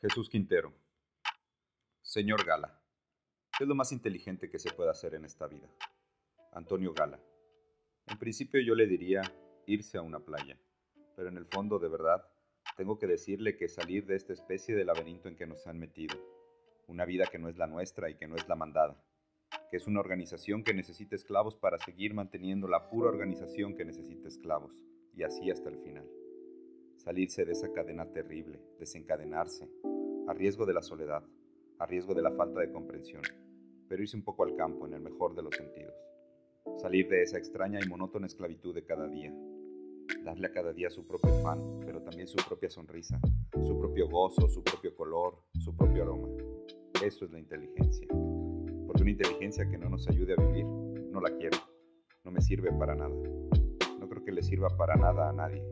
Jesús Quintero. Señor Gala. ¿Qué es lo más inteligente que se puede hacer en esta vida? Antonio Gala. En principio yo le diría irse a una playa, pero en el fondo, de verdad, tengo que decirle que salir de esta especie de laberinto en que nos han metido, una vida que no es la nuestra y que no es la mandada, que es una organización que necesita esclavos para seguir manteniendo la pura organización que necesita esclavos, y así hasta el final. Salirse de esa cadena terrible, desencadenarse, a riesgo de la soledad, a riesgo de la falta de comprensión, pero irse un poco al campo en el mejor de los sentidos. Salir de esa extraña y monótona esclavitud de cada día. Darle a cada día su propio pan, pero también su propia sonrisa, su propio gozo, su propio color, su propio aroma. Eso es la inteligencia. Porque una inteligencia que no nos ayude a vivir, no la quiero. No me sirve para nada. No creo que le sirva para nada a nadie.